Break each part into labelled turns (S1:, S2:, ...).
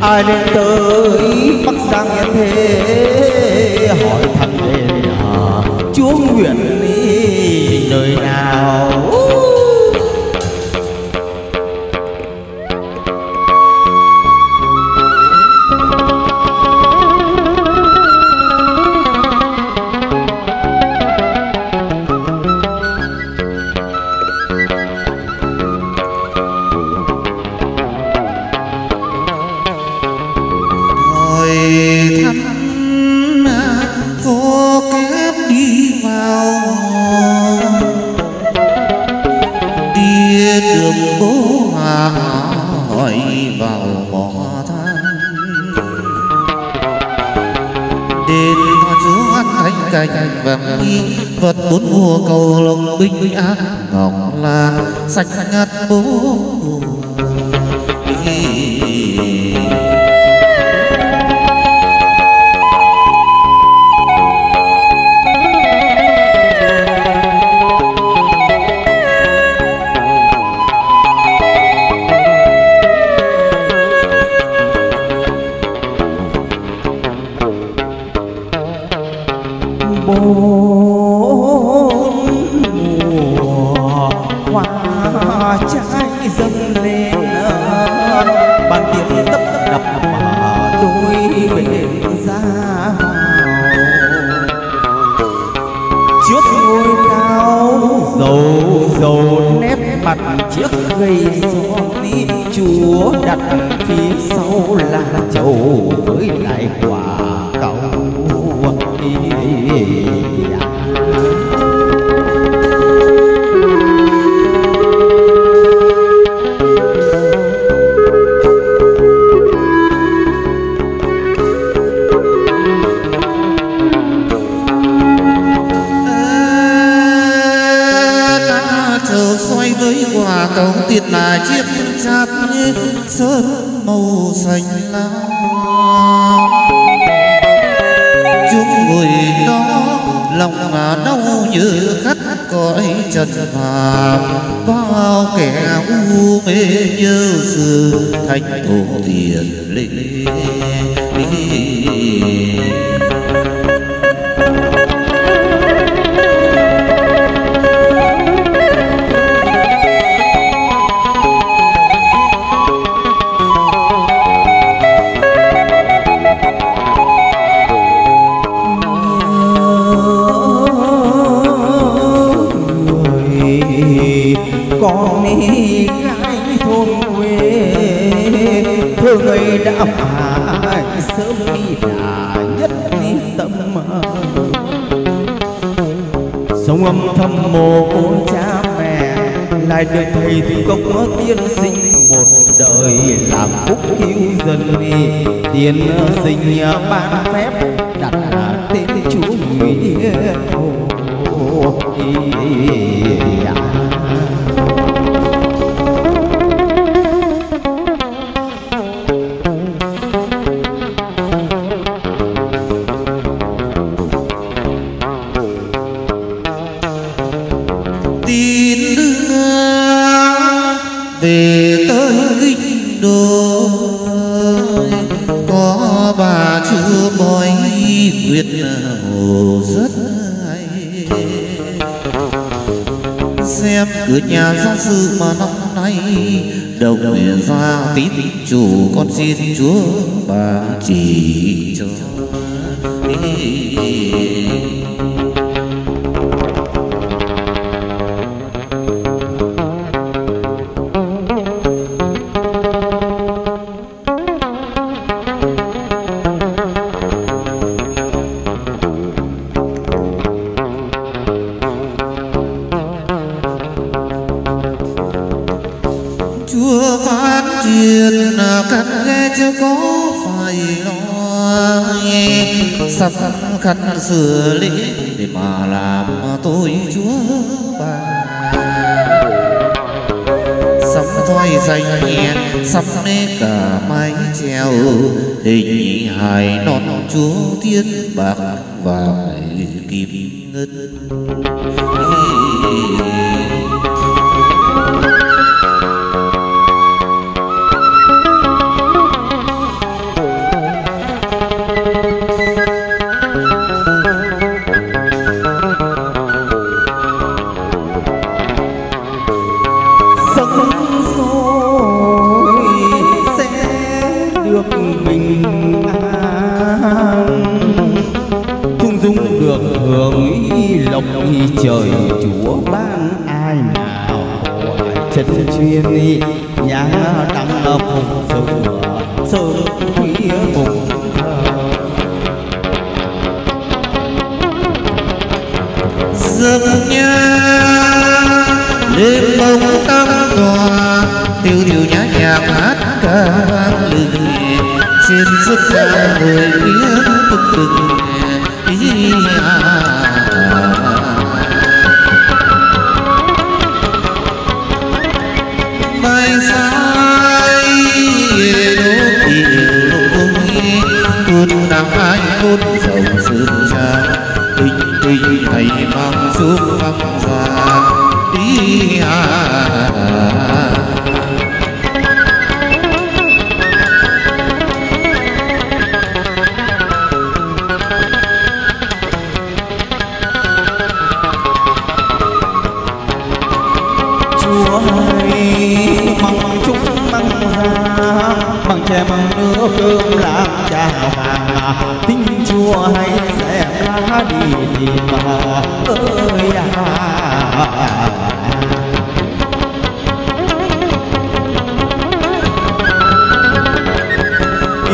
S1: ai đến tới bắc giang yên thế. Hỏi thăm đền à, chúa nguyện đi
S2: đi đường bố hà hỏi vào mỏ than đến thờ chúa an thánh cành vàng nghi vật bốn mùa cầu lộc binh an ngọc lan, sạch ngắt bố
S1: chiếc gây son đi chúa đặt phía sau là chầu với lại quả cầu.
S2: Ta với tiền cầu tiệt là chiếc chát sơn màu xanh lá, chúng ngồi đó lòng mà đau như cắt cõi trần phàm. Bao kẻ u mê nhớ sự thành thổ tiền
S1: linh lại được thầy tu công tiên sinh, một đời làm phúc cứu dân đi tiên sinh ban
S2: mà năm nay đồng ra tín chủ con xin chúa bà chỉ cho căn nghe chưa có phải lo sắp khăn sửa lễ để mà làm tôi chúa bà. Sắm thoai xanh nhẹ sắm nê cả mái treo hình hài non chúa tiên bạc vàng kim ngân. Dâng nha đêm bông tâm tòa tiêu điều nhã nhạc hát ca vang lừng xin sức ra người biết từng từng ý à. Mai sai đốt điều cung ai cốt dòng
S1: Oh.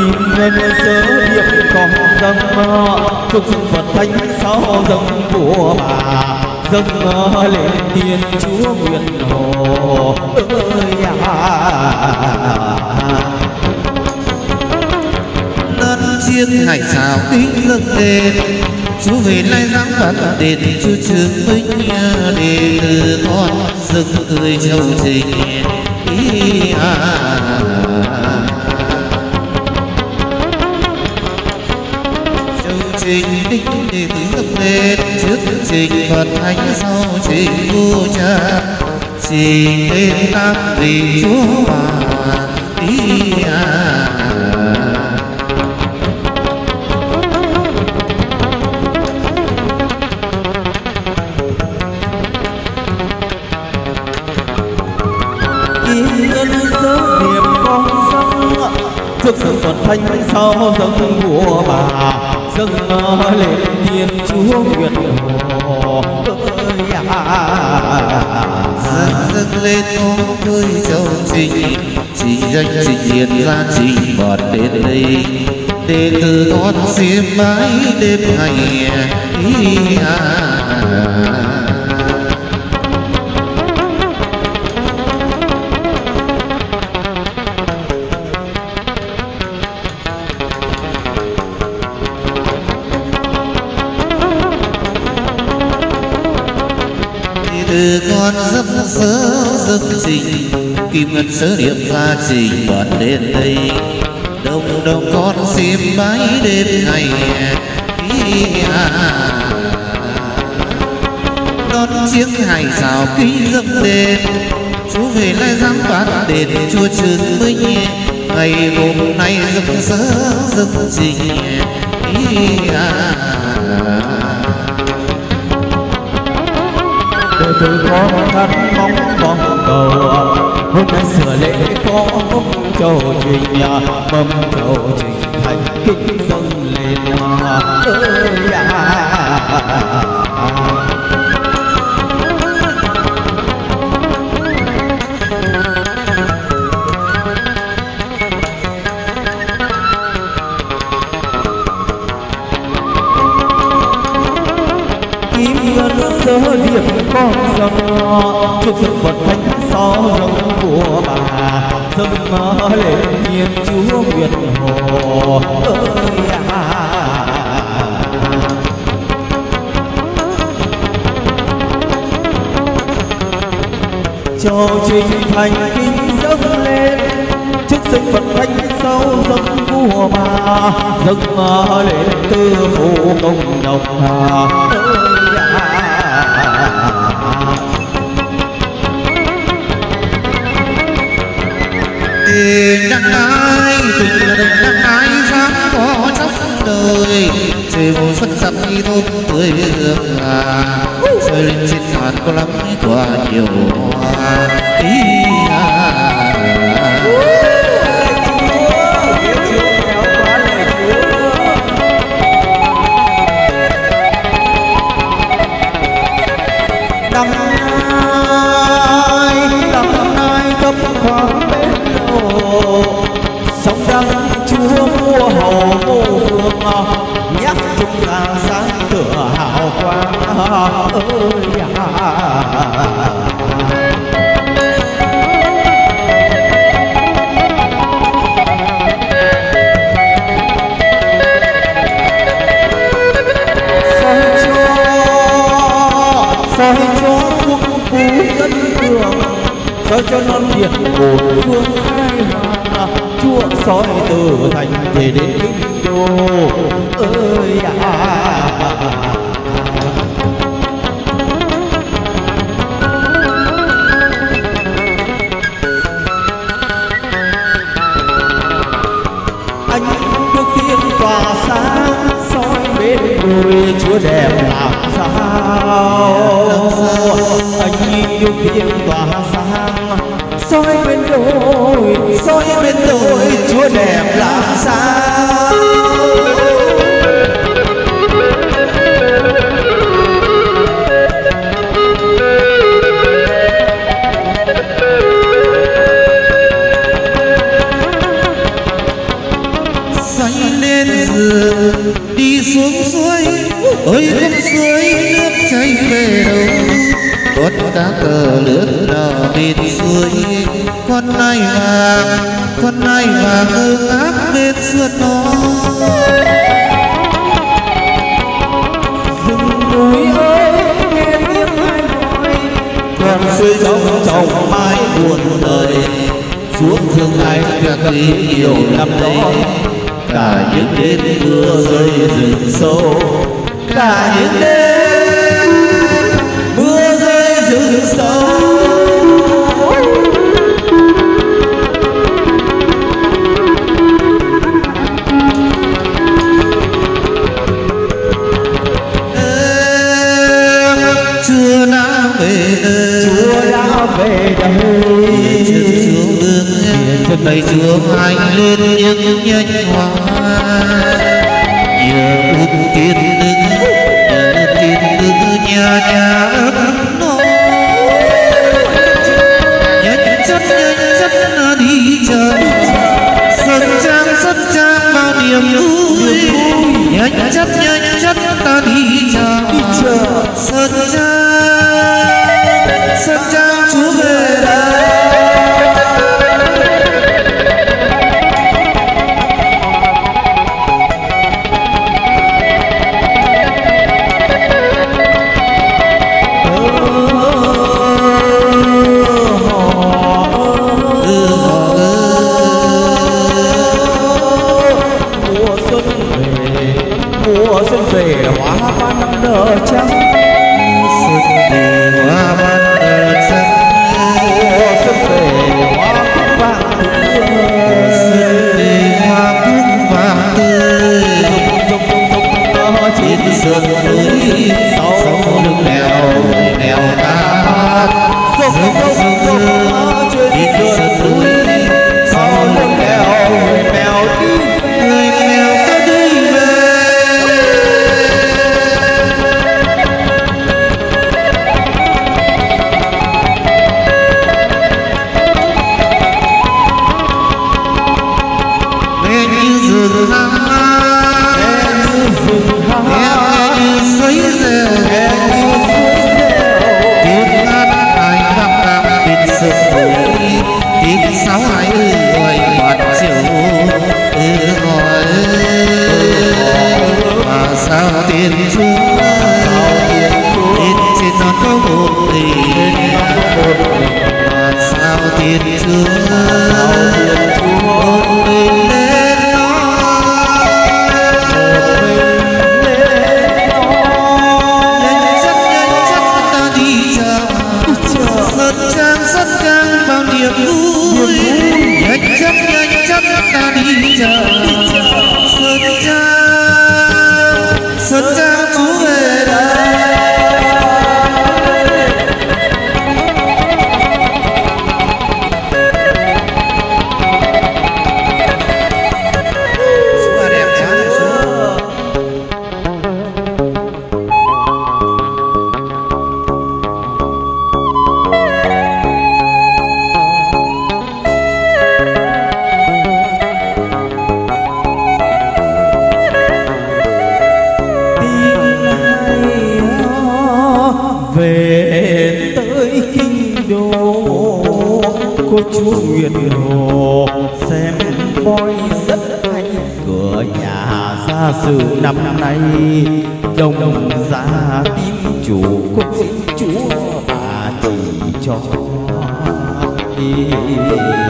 S1: Kim ngân sớ điệp còn dâng chúc phật thánh sau dâng của bà dâng lên thiên chúa nguyện hồ. Ơi à
S2: Tân chiên hải xào kính dâng đền Chú về lai giáng phật. Đền chú trường minh đệ từ con dâng cười châu trình. Ý à trình đích đệ tử dâng lên. Trước trình phật thánh, sau trình vua cha. Trình lên tam vị chúa bà ý à
S1: con trước sự phật thánh, sau dâng của bà dâng lên thiên chúa nguyện hồ ơi à.
S2: Dâng dâng lên ôm cười châu trình chỉ danh trình hiện ra trình bọt đến đây. Đệ tử con xiêm mãi đêm ngày. Ý à từ con dấp sớ dâng trình kim ngân sớ điệp gia trình bọt đến đây. Đông đông con xin bái đêm ngày ý đón chiếc hải xào kính dâng đền chú về lai giám toán đền chùa trường minh. Ngày hôm nay dâng sớ dâng trình Yeah. Từ
S1: đệ tử con thân mong vòng cầu hôm nay sửa lễ có mâm cầu trình mâm cầu trình thành kính dâng lên ơi à à, à, à. Ngân sớ con dâng chúc sự phật thánh sau dâng của bà. Dâng lên thiên chúa nguyệt hồ. Ơi à cho trình thành kinh dâng lên, trước sự phật thánh sau dâng của bà. Dâng lên tư phụ công đồng
S2: hà. Đăng ái tình là tình đăng ái dám có trong đời. Trời mùa xuân sắp đi thôn tươi hương à rơi lên trên ngàn có lắm quả nhiều hoa. Ý à sống
S1: đăng chúa vua hầu vô phương à, nhắc chúng ta sáng tựa hào quang ơi à. ôi chúa đẹp làm sao? Anh yêu thiên tòa sáng. Soi bên tôi soi bên tôi chúa đẹp làm sao?
S2: đi xuống suối ơi con suối nước chảy về đâu con cá cờ lướt đò bên suối, con nai vàng, con nai vàng ương áp bên xưa nó.
S1: Rừng núi ơi, nghe tiếng ai nói con suối dòng chồng mãi buồn đời. Xuống thương ai việc đi nhiều năm đấy cả những đêm mưa rơi rừng sâu cả những đêm
S2: chất chất
S1: coi rất hay cửa nhà gia sự năm nay đông ra tin chủ cũng chúa bà chỉ cho đi.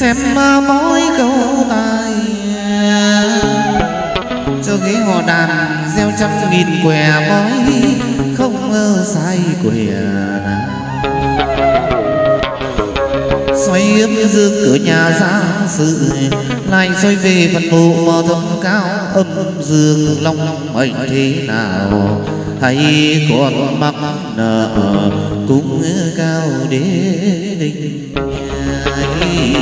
S2: Xem mối câu tài. Cho ghế họ đàn gieo trăm nghìn què bói không mơ sai què nào xoay ướp dương cửa nhà ra sự, lại xoay về phần mộ mò thâm cao âm dương long mệnh thế nào. Hay còn mắc nợ cũng cao đế đình